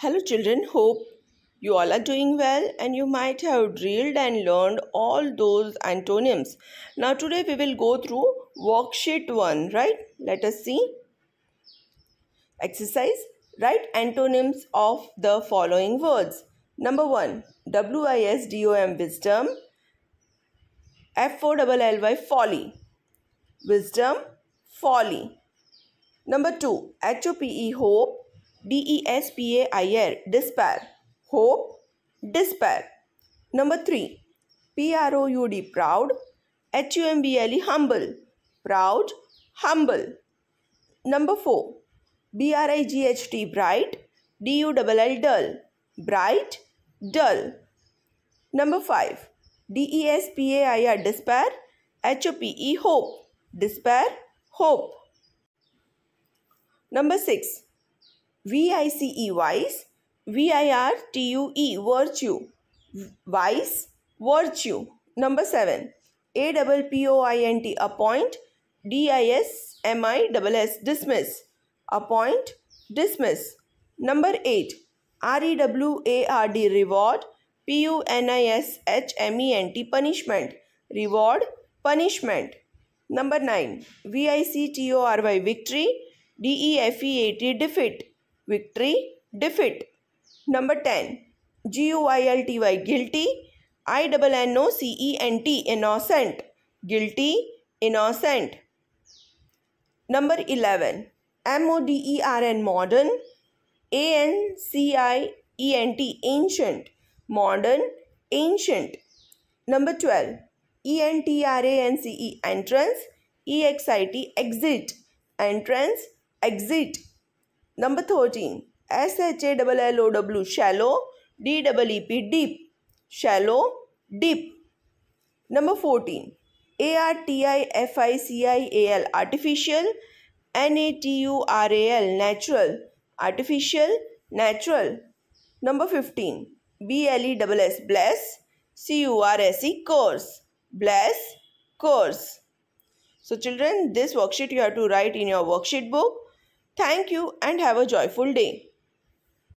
Hello children, hope you all are doing well and you might have drilled and learned all those antonyms. Now today we will go through worksheet 1, right? Let us see. Exercise, write antonyms of the following words. Number 1, W-I-S-D-O-M, wisdom. F-O-L-L-Y, folly. Wisdom, folly. Number 2, H-O-P-E, hope. D-E-S-P-A-I-R, despair. Hope, despair. Number 3. P-R-O-U-D, proud. H-U-M-B-L-E, humble. Proud, humble. Number 4. B-R-I-G-H-T, bright. D-U-L-L, dull. Bright, dull. Number 5. D-E-S-P-A-I-R, despair. H-O-P-E, hope. Despair, hope. Number 6. V-I-C-E, wise. V-I-R-T-U-E, virtue. Wise, virtue. Number 7. A-P-P-O-I-N-T, appoint. D-I-S-M-I-S-S, dismiss. Appoint, dismiss. Number 8. R-E-W-A-R-D, reward. P-U-N-I-S-H-M-E-N-T, punishment. Reward, punishment. Number 9. V-I-C-T-O-R-Y, victory. D-E-F-E-A-T, defeat victory, defeat. Number 10. G-U-I-L-T-Y, guilty. I-N-N-O-C-E-N-T, innocent. Guilty, innocent. Number 11. M-O-D-E-R-N, modern. A-N-C-I-E-N-T, ancient. Modern, ancient. Number 12. E-N-T-R-A-N-C-E, entrance. E-X-I-T, exit. Entrance, exit. Number 13. S-H-A-L-L-O-W, shallow. D-E-E-P, deep. Shallow, deep. Number 14. A-R-T-I-F-I-C-I-A-L, artificial. N-A-T-U-R-A-L, natural. Artificial, natural. Number 15. B-L-E-S-S, bless. C-U-R-S-E, course. Bless, course. So children, this worksheet you have to write in your worksheet book. Thank you and have a joyful day.